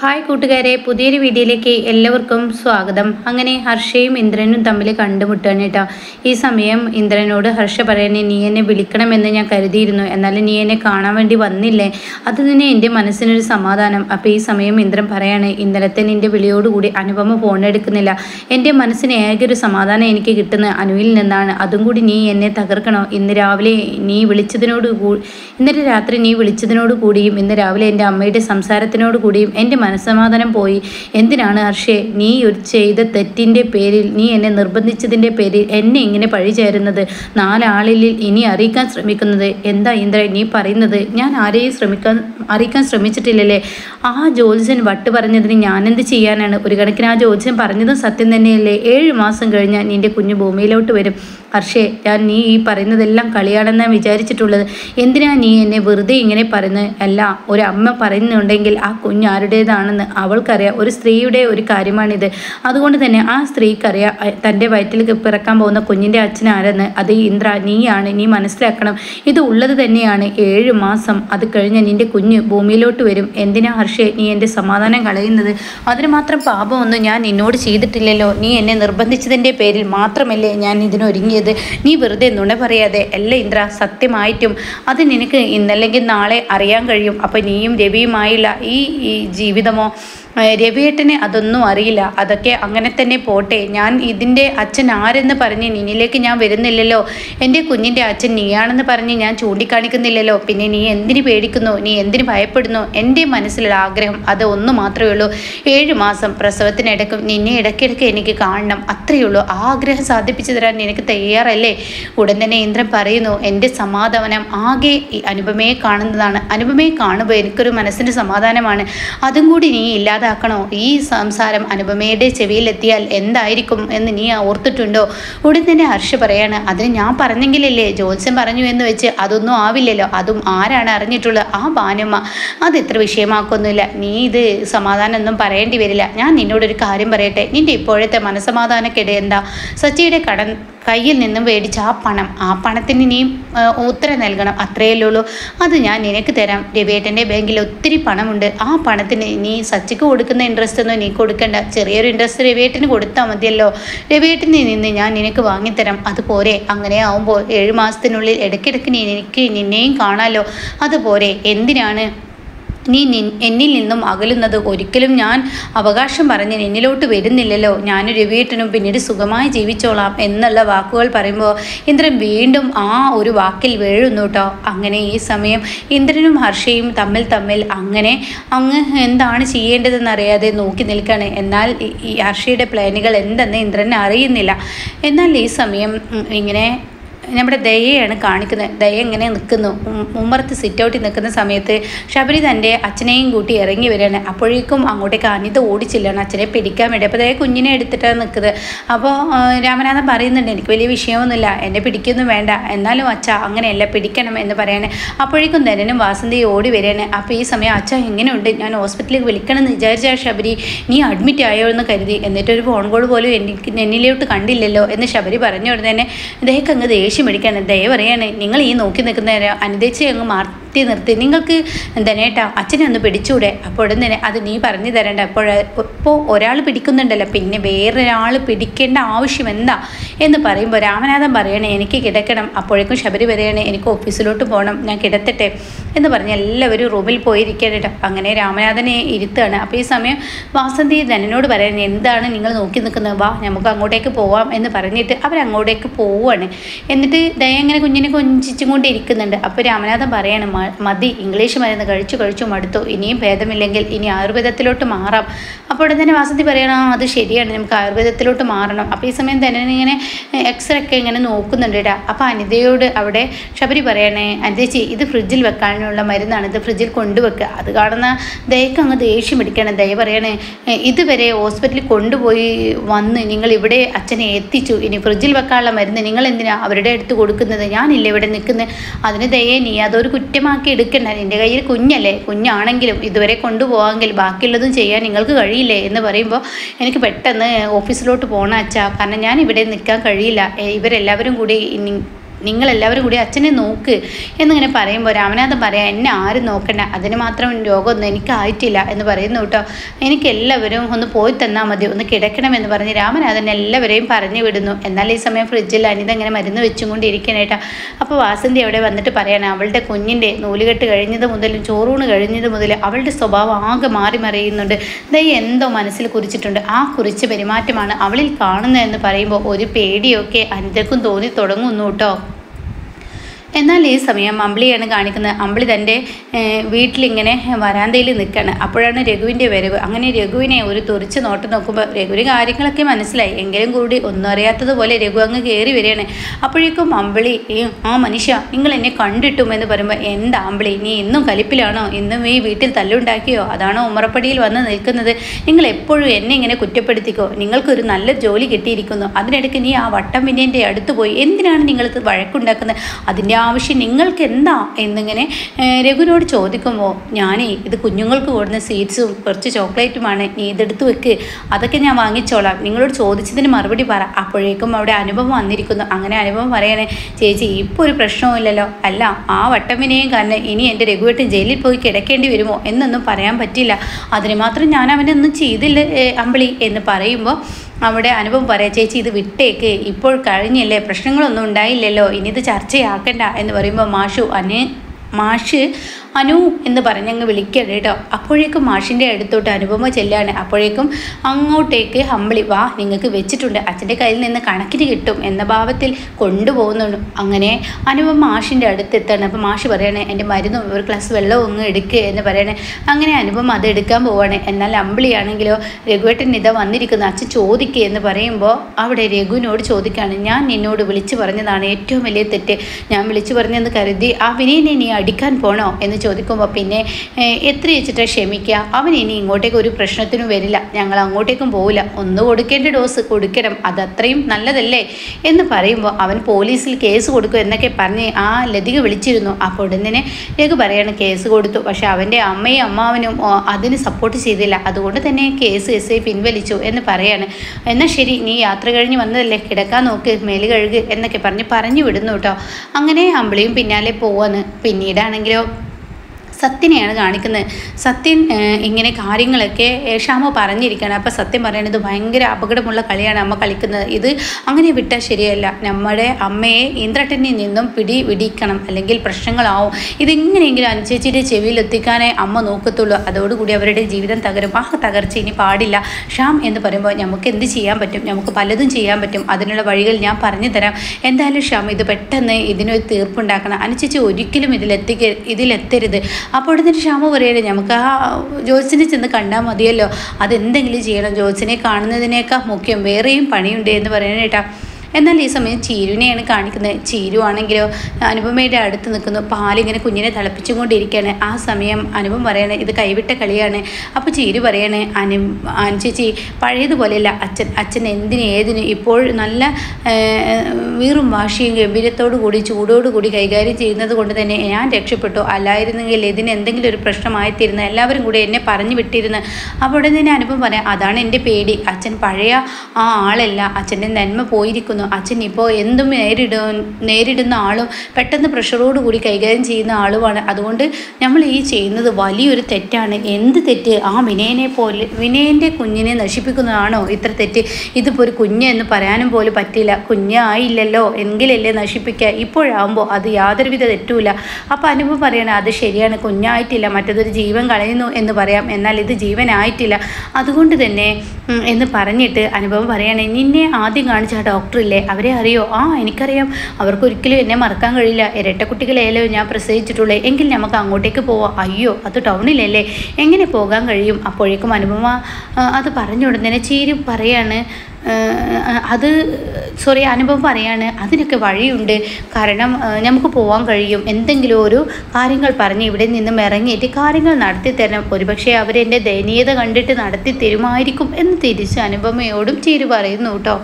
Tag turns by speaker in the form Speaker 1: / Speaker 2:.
Speaker 1: Hi കൂട്ടുകാരെ പുതിയൊരു വീഡിയോയിലേക്ക് എല്ലാവർക്കും സ്വാഗതം. അങ്ങനെ ഹർഷയും ഇന്ദ്രനും തമ്മിൽ കണ്ടുമുട്ടാണ് കേട്ടോ. ഈ സമയം ഇന്ദ്രനോട് ഹർഷ പറയണേ നീ എന്നെ വിളിക്കണമെന്ന് ഞാൻ കരുതിയിരുന്നു. എന്നാൽ നീ എന്നെ കാണാൻ വേണ്ടി വന്നില്ലേ? അത് തന്നെ എന്റെ മനസ്സിനൊരു സമാധാനം. അപ്പോൾ ഈ സമയം ഇന്ദ്രൻ പറയാണ് ഇന്നലത്തെ നിന്റെ വിളിയോടുകൂടി അനുപമ ഫോൺ എടുക്കുന്നില്ല. എന്റെ മനസ്സിന് ഏക ഒരു സമാധാനം എനിക്ക് കിട്ടുന്നത് അനുവിൽ നിന്നാണ്. അതും കൂടി നീ എന്നെ തകർക്കണോ? ഇന്ന് രാവിലെ നീ വിളിച്ചതിനോട് കൂ ഇന്നലെ രാത്രി നീ വിളിച്ചതിനോട് കൂടിയും ഇന്ന് രാവിലെ എന്റെ അമ്മയുടെ സംസാരത്തിനോട് കൂടിയും എന്റെ മനസ്സമാധാനം പോയി. എന്തിനാണ് ഹർഷേ? നീ ഒരു ചെയ്ത തെറ്റിന്റെ പേരിൽ നീ എന്നെ നിർബന്ധിച്ചതിന്റെ പേരിൽ എന്നെ ഇങ്ങനെ പഴി ചേരുന്നത്? നാലാളിൽ ഇനി അറിയിക്കാൻ ശ്രമിക്കുന്നത് എന്താ ഇന്ദ്ര നീ പറയുന്നത്? ഞാൻ ആരെയും ശ്രമിക്കാൻ അറിയിക്കാൻ ശ്രമിച്ചിട്ടില്ലല്ലേ? ആ ജ്യോത്സ്യൻ വട്ട് പറഞ്ഞതിന് ഞാനെന്ത് ചെയ്യാനാണ്? ഒരു കണക്കിന് ആ ജ്യോത്സ്യൻ പറഞ്ഞതും സത്യം തന്നെയല്ലേ? ഏഴ് മാസം കഴിഞ്ഞാൽ നിന്റെ കുഞ്ഞ് ഭൂമിയിലോട്ട് വരും. ഹർഷേ ഞാൻ നീ ഈ പറയുന്നതെല്ലാം കളിയാണെന്നാണ് വിചാരിച്ചിട്ടുള്ളത്. എന്തിനാ നീ എന്നെ വെറുതെ ഇങ്ങനെ പറയുന്നത് അല്ല ഒരു അമ്മ പറയുന്നുണ്ടെങ്കിൽ ആ കുഞ്ഞ് ആരുടേതാണെന്ന് അവൾക്കറിയാം. ഒരു സ്ത്രീയുടെ ഒരു കാര്യമാണിത്. അതുകൊണ്ട് തന്നെ ആ സ്ത്രീക്കറിയാം തന്റെ വയറ്റിൽ പിറക്കാൻ പോകുന്ന കുഞ്ഞിന്റെ അച്ഛൻ ആരെന്ന്. അത് ഇന്ദ്ര നീയാണ്. നീ മനസ്സിലാക്കണം. ഇത് ഉള്ളത് തന്നെയാണ്. ഏഴ് മാസം അത് കഴിഞ്ഞ് നിന്റെ കുഞ്ഞ് ഭൂമിയിലോട്ട് വരും. എന്തിനാ ഹർഷേ നീ എന്റെ സമാധാനം കളയുന്നത്? അതിന് മാത്രം പാപമൊന്നും ഞാൻ നിന്നോട് ചെയ്തിട്ടില്ലല്ലോ. നീ എന്നെ നിർബന്ധിച്ചതിന്റെ പേരിൽ മാത്രമല്ലേ ഞാൻ ഇതിനൊരുങ്ങിയത്? നീ വെറുതെ നുണ പറയാതെ അല്ല ഇന്ദ്ര? സത്യമായിട്ടും അത് നിനക്ക് ഇന്നല്ലെങ്കിൽ നാളെ അറിയാൻ കഴിയും. അപ്പോൾ നീയും രവിയുമായുള്ള ഈ ജീവിതമോ രവിയേട്ടന് അതൊന്നും അറിയില്ല. അതൊക്കെ അങ്ങനെ തന്നെ പോട്ടെ. ഞാൻ ഇതിന്റെ അച്ഛൻ ആരെന്ന് പറഞ്ഞ് നിന്നിലേക്ക് ഞാൻ വരുന്നില്ലല്ലോ. എന്റെ കുഞ്ഞിന്റെ അച്ഛൻ നീയാണെന്ന് പറഞ്ഞ് ഞാൻ ചൂണ്ടിക്കാണിക്കുന്നില്ലല്ലോ. പിന്നെ നീ എന്തിന് പേടിക്കുന്നു? നീ എന്തിന് ഭയപ്പെടുന്നു? എന്റെ മനസ്സിലുള്ള ആഗ്രഹം അത് ഒന്ന് മാത്രമേ ഉള്ളൂ. ഏഴ് മാസം പ്രസവത്തിനിടക്കും നിന്നെ ഇടയ്ക്കിടയ്ക്ക് എനിക്ക് കാണണം. അത്രയേ ഉള്ളൂ. ആ ആഗ്രഹം സാധിപ്പിച്ചു തരാൻ നിനക്ക് തയ്യാറല്ലേ? ഉടൻ തന്നെ ഇന്ദ്രൻ പറയുന്നു എന്റെ സമാധാനം ആകെ അനുപമയെ കാണുന്നതാണ്. അനുപമയെ കാണുമ്പോൾ എനിക്കൊരു മനസ്സിന്റെ സമാധാനമാണ്. അതും കൂടി നീ ഇല്ലാതാക്കണോ ഈ സംസാരം അനുപമയുടെ ചെവിയിലെത്തിയാൽ എന്തായിരിക്കും എന്ന് നീ ഓർത്തിട്ടുണ്ടോ? ഉടൻ തന്നെ ഹർഷ പറയാണ് അതിന് ഞാൻ പറഞ്ഞെങ്കിലല്ലേ? ജോത്സ്യം പറഞ്ഞു എന്ന് വെച്ച് അതൊന്നും ആവില്ലല്ലോ. അതും ആരാണ് അറിഞ്ഞിട്ടുള്ളത് ആ ബാനമ്മ അത് ഇത്ര വിഷയമാക്കൊന്നുമില്ല. നീ ഇത് സമാധാനമൊന്നും പറയേണ്ടി വരില്ല. ഞാൻ നിന്നോടൊരു കാര്യം പറയട്ടെ. നിന്റെ ഇപ്പോഴത്തെ മനസമാധാനക്കിടെ എന്താ? സച്ചിയുടെ കടൻ കയ്യിൽ നിന്നും മേടിച്ച ആ പണം ആ പണത്തിന് ഇനിയും ഉത്തരം നൽകണം. അത്രയല്ലേ ഉള്ളൂ. അത് ഞാൻ നിനക്ക് തരാം. രവിയേട്ടന്റെ ബാങ്കിൽ ഒത്തിരി പണമുണ്ട്. ആ പണത്തിന് നീ സച്ചിക്ക് കൊടുക്കുന്ന ഇൻട്രസ്റ്റ് ഒന്നും നീ കൊടുക്കണ്ട. ചെറിയൊരു ഇൻട്രസ്റ്റ് രവിയേട്ടന് കൊടുത്താൽ മതിയല്ലോ. രവിയേട്ടനിൽ നിന്ന് ഞാൻ നിനക്ക് വാങ്ങിത്തരാം. അതുപോരെ അങ്ങനെ ആവുമ്പോൾ ഏഴ് മാസത്തിനുള്ളിൽ ഇടയ്ക്കിടയ്ക്ക് എനിക്ക് നിന്നെയും കാണാമല്ലോ അതുപോലെ എന്തിനാണ് നീ എന്നിൽ നിന്നും അകലുന്നത് ഒരിക്കലും ഞാൻ അവകാശം പറഞ്ഞ് നിന്നിലോട്ട് വരുന്നില്ലല്ലോ. ഞാനും രവിയേട്ടനും പിന്നീട് സുഖമായി ജീവിച്ചോളാം എന്നുള്ള വാക്കുകൾ പറയുമ്പോൾ ഇന്ദ്രൻ വീണ്ടും ആ ഒരു വാക്കിൽ വീഴുന്നു കേട്ടോ അങ്ങനെ ഈ സമയം ഇന്ദ്രനും ഹർഷയും തമ്മിൽ തമ്മിൽ അങ്ങനെ അങ്ങ് എന്താണ് ചെയ്യേണ്ടതെന്ന് അറിയാതെ നോക്കി നിൽക്കുകയാണ് എന്നാൽ ഈ ഹർഷയുടെ പ്ലാനുകൾ എന്തെന്ന് ഇന്ദ്രനെ അറിയുന്നില്ല. എന്നാൽ ഈ സമയം ഇങ്ങനെ നമ്മുടെ ദയയാണ് കാണിക്കുന്നത്. ദയ ഇങ്ങനെ നിൽക്കുന്നു. മുമ്പറത്ത് സിറ്റ് ഔട്ടിൽ നിൽക്കുന്ന സമയത്ത് ശബരി തന്റെ അച്ഛനെയും കൂട്ടി ഇറങ്ങി വരികയാണ്. അപ്പോഴേക്കും അങ്ങോട്ടേക്ക് അനിത ഓടിച്ചില്ലാണ് അച്ഛനെ പിടിക്കാൻ വേണ്ടി. അപ്പോൾ ദയ കുഞ്ഞിനെ എടുത്തിട്ടാണ് നിൽക്കുന്നത്. അപ്പോൾ രാമനാഥൻ പറയുന്നുണ്ട് എനിക്ക് വലിയ വിഷയമൊന്നുമില്ല. എന്നെ പിടിക്കൊന്നും വേണ്ട. എന്നാലും അച്ഛ അങ്ങനെയല്ല. പിടിക്കണം എന്ന് പറയാണ്. അപ്പോഴേക്കും ധനനും വാസന്തിയും ഓടി വരികയാണ്. അപ്പോൾ ഈ സമയം അച്ഛ എങ്ങനെയുണ്ട് ഞാൻ ഹോസ്പിറ്റലിലേക്ക് വിളിക്കണം എന്ന് വിചാരിച്ച ശബരി. നീ അഡ്മിറ്റ് ആയോ എന്ന് കരുതി. എന്നിട്ടൊരു ഫോൺ കോൾ പോലും എനിക്ക് എന്നിലോട്ട് കണ്ടില്ലല്ലോ എന്ന് ശബരി പറഞ്ഞു ഉടനെ തന്നെ അങ്ങ് ദേഷ്യം പിടിക്കാണ് ദയ ദയവറിയാണ് നിങ്ങൾ ഈ നോക്കി നിൽക്കുന്നവരെ അനുദേശിച്ച് അങ്ങ് മാറ്റി നിർത്തി. നിങ്ങൾക്ക് ധനേട്ടാ അച്ഛനെ ഒന്ന് പിടിച്ചൂടെ? അപ്പോൾ തന്നെ അത് നീ പറഞ്ഞു തരണ്ട. അപ്പോൾ ഇപ്പോൾ ഒരാൾ പിടിക്കുന്നുണ്ടല്ലോ. പിന്നെ വേറൊരാൾ പിടിക്കേണ്ട ആവശ്യം എന്താ എന്ന് പറയുമ്പോൾ രാമനാഥൻ പറയണേ എനിക്ക് കിടക്കണം. അപ്പോഴേക്കും ശബരി പറയണേ എനിക്ക് ഓഫീസിലോട്ട് പോകണം. ഞാൻ കിടത്തട്ടെ എന്ന് പറഞ്ഞ് എല്ലാവരും റൂമിൽ പോയിരിക്കണം കേട്ടോ. അങ്ങനെ രാമനാഥനെ ഇരുത്തുകയാണ്. അപ്പോൾ ഈ സമയം വാസന്തി ധനനോട് പറയാൻ എന്താണ് നിങ്ങൾ നോക്കി നിൽക്കുന്നത്? വാ നമുക്ക് അങ്ങോട്ടേക്ക് പോവാം എന്ന് പറഞ്ഞിട്ട് അവരങ്ങോട്ടേക്ക് പോവുകയാണ്. എന്നിട്ട് ദയ അങ്ങനെ കുഞ്ഞിനെ കൊഞ്ചിച്ചും കൊണ്ട് ഇരിക്കുന്നുണ്ട് അപ്പോൾ രാമനാഥൻ പറയാണ് "മ- മതി. ഇംഗ്ലീഷ് മരുന്ന് കഴിച്ചു കഴിച്ചു മടുത്തു. ഇനിയും ഭേദമില്ലെങ്കിൽ ഇനി ആയുർവേദത്തിലോട്ട് മാറാം. അപ്പോൾ തന്നെ വാസന്തി പറയണം അത് ശരിയാണ്. നമുക്ക് ആയുർവേദത്തിലോട്ട് മാറണം. അപ്പോൾ ഈ സമയം തന്നെ ഇങ്ങനെ എക്സ്റേ ഒക്കെ ഇങ്ങനെ നോക്കുന്നുണ്ട് കേട്ടോ അപ്പോൾ അനിതയോട് അവിടെ ശബരി പറയണേ അനിതേച്ചി ഇത് ഫ്രിഡ്ജിൽ വെക്കാനുള്ള മരുന്നാണ്. ഇത് ഫ്രിഡ്ജിൽ കൊണ്ടുവെക്കുക അത് കാണുന്ന ദയക്ക് അങ്ങ് ദേഷ്യം പിടിക്കണം. ദയ പറയണേ ഇതുവരെ ഹോസ്പിറ്റലിൽ കൊണ്ടുപോയി വന്ന് നിങ്ങൾ ഇവിടെ അച്ഛനെ എത്തിച്ചു. ഇനി ഫ്രിഡ്ജിൽ വെക്കാനുള്ള മരുന്ന് നിങ്ങൾ എന്തിനാ അവരുടെ അടുത്ത് കൊടുക്കുന്നത്? ഞാനില്ല ഇവിടെ നിൽക്കുന്നത് അതിന് ദയെ നീ അതൊരു കുറ്റമാക്കി എടുക്കണ്ട. നിന്റെ കയ്യിൽ കുഞ്ഞല്ലേ? കുഞ്ഞാണെങ്കിലും ഇതുവരെ കൊണ്ടുപോകാമെങ്കിൽ ബാക്കിയുള്ളതും ചെയ്യാൻ നിങ്ങൾക്ക് കഴിയില്ലേ? എന്ന് പറയുമ്പോൾ എനിക്ക് പെട്ടെന്ന് ഓഫീസിലോട്ട് പോകണം അച്ഛാ. കാരണം ഞാൻ ഇവിടെ നിൽക്കാൻ കഴിയില്ല. ഇവരെല്ലാവരും കൂടി നിങ്ങളെല്ലാവരും കൂടി അച്ഛനെ നോക്ക് എന്നിങ്ങനെ പറയുമ്പോൾ രാമനാഥൻ പറയാം എന്നെ ആരും നോക്കണ്ട. അതിന് മാത്രം രോഗമൊന്നും എനിക്കായിട്ടില്ല. എന്ന് പറയുന്നു കേട്ടോ. എനിക്ക് എല്ലാവരും ഒന്ന് പോയി തന്നാൽ മതി. ഒന്ന് കിടക്കണമെന്ന് പറഞ്ഞ് രാമനാഥൻ എല്ലാവരെയും പറഞ്ഞു വിടുന്നു. എന്നാൽ ഈ സമയം ഫ്രിഡ്ജിൽ അനിത ഇങ്ങനെ മരുന്ന് വെച്ചും കൊണ്ടിരിക്കണേട്ടാ അപ്പോൾ വാസന്തി അവിടെ വന്നിട്ട് പറയണം അവളുടെ കുഞ്ഞിന്റെ നൂലുകെട്ട് കഴിഞ്ഞത് മുതലും ചോറൂണ് കഴിഞ്ഞത് മുതൽ അവളുടെ സ്വഭാവം ആകെ മാറി മറിയുന്നുണ്ട്. ദൈ എന്തോ മനസ്സിൽ കുറിച്ചിട്ടുണ്ട്. ആ കുറിച്ച് പെരുമാറ്റമാണ് അവളിൽ കാണുന്നതെന്ന് പറയുമ്പോൾ ഒരു പേടിയൊക്കെ അനിതക്കും തോന്നി തുടങ്ങുന്നു കേട്ടോ. എന്നാൽ ഈ സമയം അമ്പിളിയാണ് കാണിക്കുന്നത്. അമ്പിളി തന്റെ വീട്ടിലിങ്ങനെ വരാന്തയിൽ നിൽക്കുകയാണ്. അപ്പോഴാണ് രഘുവിന്റെ വരവ്. അങ്ങനെ രഘുവിനെ ഒരു തുറിച്ച് നോട്ട് നോക്കുമ്പോൾ രഘുവിന് കാര്യങ്ങളൊക്കെ മനസ്സിലായി. എങ്കിലും കൂടി ഒന്നും അറിയാത്തതുപോലെ രഘു അങ്ങ് കയറി വരികയാണ്. അപ്പോഴേക്കും അമ്പിളി "ഏ, ആ മനുഷ്യ നിങ്ങൾ എന്നെ കണ്ടിട്ടും എന്ന് പറയുമ്പോൾ എന്താ അമ്പിളി നീ ഇന്നും കലിപ്പിലാണോ? ഇന്നും ഈ വീട്ടിൽ തല്ലുണ്ടാക്കിയോ? അതാണോ ഉമ്മറപ്പടിയിൽ വന്ന് നിൽക്കുന്നത്? നിങ്ങൾ എപ്പോഴും എന്നെ ഇങ്ങനെ കുറ്റപ്പെടുത്തിക്കോ? നിങ്ങൾക്കൊരു നല്ല ജോലി കിട്ടിയിരിക്കുന്നു. അതിനിടയ്ക്ക് നീ ആ വട്ടം പിന്നെ അടുത്ത് പോയി. എന്തിനാണ് നിങ്ങൾക്ക് വഴക്കുണ്ടാക്കുന്നത്? അതിന്റെ ആവശ്യം നിങ്ങൾക്ക് എന്താ എന്നിങ്ങനെ രഘുനോട് ചോദിക്കുമ്പോൾ ഞാനേ ഇത് കുഞ്ഞുങ്ങൾക്ക് കൂടുന്ന സ്വീറ്റ്സും കുറച്ച് ചോക്ലേറ്റുമാണ് നീ ഇതെടുത്ത് വെക്ക്. അതൊക്കെ ഞാൻ വാങ്ങിച്ചോളാം. നിങ്ങളോട് ചോദിച്ചതിന് മറുപടി പറ. അപ്പോഴേക്കും അവിടെ അനുഭവം വന്നിരിക്കുന്നു. അങ്ങനെ അനുഭവം പറയണേ ചേച്ചി ഇപ്പോൾ ഒരു പ്രശ്നവുമില്ലല്ലോ. അല്ല ആ വട്ടമ്മിനെയും കാരണം ഇനി എന്റെ രഘുവേട്ടൻ ജയിലിൽ പോയി കിടക്കേണ്ടി വരുമോ എന്നൊന്നും പറയാൻ പറ്റില്ല. അതിന് മാത്രം ഞാൻ അവനൊന്നും ചെയ്തില്ല അമ്പിളി എന്ന് പറയുമ്പോൾ അവിടെ അനുപം പറയാം ചേച്ചി ഇത് വിട്ടേക്ക്. ഇപ്പോൾ കഴിഞ്ഞില്ലേ? പ്രശ്നങ്ങളൊന്നും ഉണ്ടായില്ലല്ലോ. ഇനി ഇത് ചർച്ചയാക്കണ്ട. എന്ന് പറയുമ്പോൾ മാഷു അന് മാഷ് അനു എന്ന് പറഞ്ഞങ്ങ് വിളിക്കരുത് കേട്ടോ. അപ്പോഴേക്കും മാഷിന്റെ അടുത്തോട്ട് അനുപമ ചെല്ലാണ്. അപ്പോഴേക്കും അങ്ങോട്ടേക്ക് ഹമ്പിളി വാ നിങ്ങൾക്ക് വെച്ചിട്ടുണ്ട്. അച്ഛന്റെ കയ്യിൽ നിന്ന് കണക്കിന് കിട്ടും എന്ന ഭാവത്തിൽ കൊണ്ടുപോകുന്നുണ്ട്. അങ്ങനെ അനുപമ മാഷിന്റെ അടുത്തെത്താണ്. അപ്പോൾ മാഷ് പറയണേ എന്റെ മരുന്നും ഒരു ഗ്ലാസ് വെള്ളവും ഒന്ന് എടുക്കുക എന്ന് പറയണേ. അങ്ങനെ അനുപമ അത് എടുക്കാൻ പോവാണ്. എന്നാൽ അമ്പിളിയാണെങ്കിലോ രഘുവേട്ടൻ ഇതാ വന്നിരിക്കുന്നു. അച്ഛൻ ചോദിക്കുക എന്ന് പറയുമ്പോൾ അവിടെ രഘുവിനോട് ചോദിക്കുകയാണ് ഞാൻ നിന്നോട് വിളിച്ചു പറഞ്ഞതാണ് ഏറ്റവും വലിയ തെറ്റ്. ഞാൻ വിളിച്ചു പറഞ്ഞെന്ന് കരുതി ആ വിനയനെ നീ അടിക്കാൻ പോണോ? എന്ന് ചോദിക്കുമ്പോൾ പിന്നെ എത്ര വെച്ചിട്ടാണ് ക്ഷമിക്കുക അവൻ ഇനി ഇങ്ങോട്ടേക്ക് ഒരു പ്രശ്നത്തിനും വരില്ല. ഞങ്ങൾ അങ്ങോട്ടേക്കും പോവില്ല. ഒന്ന് കൊടുക്കേണ്ട ഡോസ് കൊടുക്കണം. അതത്രയും നല്ലതല്ലേ? എന്ന് പറയുമ്പോൾ അവൻ പോലീസിൽ കേസ് കൊടുക്കും എന്നൊക്കെ പറഞ്ഞ് ആ ലതിക വിളിച്ചിരുന്നു. അപ്പോൾ ഉടനെ രഘു പറയാണ് കേസ് കൊടുത്തു. പക്ഷേ അവന്റെ അമ്മയും അമ്മാവനും അതിന് സപ്പോർട്ട് ചെയ്തില്ല. അതുകൊണ്ട് തന്നെ കേസ് എസ് ഐ പിൻവലിച്ചു എന്ന് പറയാണ്. എന്നാൽ ശരി നീ യാത്ര കഴിഞ്ഞ് വന്നതല്ലേ? കിടക്കാൻ നോക്ക് മേൽ കഴുക് എന്നൊക്കെ പറഞ്ഞ് പറഞ്ഞു വിടുന്നു കേട്ടോ അങ്ങനെ അമ്പിളിയും പിന്നാലെ പോവാന്ന് പിന്നീടാണെങ്കിലോ സത്യനെയാണ് കാണിക്കുന്നത്. സത്യൻ ഇങ്ങനെ കാര്യങ്ങളൊക്കെ ക്ഷാമ പറഞ്ഞിരിക്കുകയാണ്. അപ്പോൾ സത്യം പറയണത് ഭയങ്കര അപകടമുള്ള കളിയാണ് അമ്മ കളിക്കുന്നത്. ഇത് അങ്ങനെ വിട്ടാൽ ശരിയല്ല. നമ്മുടെ അമ്മയെ ഇന്ദ്രട്ടനിൽ നിന്നും പിടി വിടിക്കണം. അല്ലെങ്കിൽ പ്രശ്നങ്ങളാവും. ഇതെങ്ങനെയെങ്കിലും അനുചേച്ചിയുടെ ചെവിയിൽ എത്തിക്കാനേ അമ്മ നോക്കത്തുള്ളൂ. അതോടുകൂടി അവരുടെ ജീവിതം തകരും. ആ തകർച്ച ഇനി പാടില്ല. ഷ്യാം എന്ന് പറയുമ്പോൾ നമുക്ക് എന്ത് ചെയ്യാൻ പറ്റും? നമുക്ക് പലതും ചെയ്യാൻ പറ്റും. അതിനുള്ള വഴികൾ ഞാൻ പറഞ്ഞു തരാം. എന്തായാലും ഷ്യാം ഇത് പെട്ടെന്ന് ഇതിനൊരു തീർപ്പുണ്ടാക്കണം. അനുചേച്ചി ഒരിക്കലും ഇതിലെത്തിക്ക ഇതിലെത്തരുത്. അപ്പോൾ എടുത്തിട്ട് ക്ഷാമ പറയല്ലേ നമുക്ക് ആ ജോത്സിനെ ചെന്ന് കണ്ടാൽ മതിയല്ലോ. അതെന്തെങ്കിലും ചെയ്യണം. ജോത്സിനെ കാണുന്നതിനേക്കാൾ മുഖ്യം വേറെയും പണിയുണ്ട് എന്ന് പറയാനേട്ടാ എന്നാൽ ഈ സമയം ചീരുവിനെയാണ് കാണിക്കുന്നത്. ചീരു ആണെങ്കിലോ അനുപമയുടെ അടുത്ത് നിൽക്കുന്നു. പാലിങ്ങനെ കുഞ്ഞിനെ തിളപ്പിച്ചുകൊണ്ടിരിക്കുകയാണ്. ആ സമയം അനുപം പറയണേ ഇത് കൈവിട്ട കളിയാണ്. അപ്പോൾ ചീരു പറയണേ അനു അനുചേച്ചി പഴയതുപോലെയല്ല. അച്ഛൻ അച്ഛൻ എന്തിന് ഏതിന് ഇപ്പോൾ നല്ല വീറും വാശിയും ഗംഭീരത്തോടു കൂടി ചൂടോടു കൂടി കൈകാര്യം ചെയ്യുന്നത് കൊണ്ട് തന്നെ ഞാൻ രക്ഷപ്പെട്ടു. അല്ലായിരുന്നെങ്കിൽ ഇതിന് എന്തെങ്കിലും ഒരു പ്രശ്നമായിത്തീരുന്നു എല്ലാവരും കൂടി എന്നെ പറഞ്ഞു വിട്ടിരുന്നു. അപ്പോൾ ഉടനെ തന്നെ അനുപം പറയാം അതാണ് എന്റെ പേടി. അച്ഛൻ പഴയ ആ ആളല്ല. അച്ഛന്റെ നന്മ പോയിരിക്കുന്നു. അച്ഛൻ ഇപ്പോൾ എന്തും നേരിടും നേരിടുന്ന ആളും പെട്ടെന്ന് പ്രഷറോട് കൂടി കൈകാര്യം ചെയ്യുന്ന ആളുമാണ്. അതുകൊണ്ട് നമ്മൾ ഈ ചെയ്യുന്നത് വലിയൊരു തെറ്റാണ്. എന്ത് തെറ്റ്? ആ വിനയനെ പോലെ വിനയന്റെ കുഞ്ഞിനെ നശിപ്പിക്കുന്നതാണോ ഇത്ര തെറ്റ്? ഇതിപ്പോൾ ഒരു കുഞ്ഞ് എന്ന് പറയാനും പോലും പറ്റില്ല. കുഞ്ഞായില്ലല്ലോ എങ്കിലല്ലേ നശിപ്പിക്കുക ഇപ്പോഴാകുമ്പോൾ അത് യാതൊരുവിധ തെറ്റുമില്ല. അപ്പോൾ അനുഭവം പറയണം അത് ശരിയാണ്. കുഞ്ഞായിട്ടില്ല. മറ്റതൊരു ജീവൻ കളയുന്നു എന്ന് പറയാം. എന്നാൽ ഇത് ജീവനായിട്ടില്ല. അതുകൊണ്ട് തന്നെ എന്ന് പറഞ്ഞിട്ട് അനുഭവം പറയണേ നിന്നെ ആദ്യം കാണിച്ച ആ ഡോക്ടറില്ലേ അവരെ അറിയോ? ആ എനിക്കറിയാം. അവർക്കൊരിക്കലും എന്നെ മറക്കാൻ കഴിയില്ല. ഇരട്ടക്കുട്ടികളെയല്ലോ ഞാൻ പ്രസവിച്ചിട്ടുള്ളേ? എങ്കിൽ നമുക്ക് അങ്ങോട്ടേക്ക് പോവാം. അയ്യോ അത് ടൗണിലല്ലേ? എങ്ങനെ പോകാൻ കഴിയും? അപ്പോഴേക്കും അനുപമ അത് പറഞ്ഞ ഉടനെ ചീരി പറയാണ്. അത് സോറി അനുഭവം പറയാണ് അതിനൊക്കെ വഴിയുണ്ട്. കാരണം നമുക്ക് പോകാൻ കഴിയും. എന്തെങ്കിലും ഒരു കാര്യങ്ങൾ പറഞ്ഞ് ഇവിടെ നിന്നും ഇറങ്ങിയിട്ട് കാര്യങ്ങൾ നടത്തി തരണം. ഒരുപക്ഷെ അവരെന്റെ ദയനീയത കണ്ടിട്ട് നടത്തി തരുമായിരിക്കും എന്ന് തിരിച്ച് അനുപമയോടും ചേരു പറയുന്നു കേട്ടോ.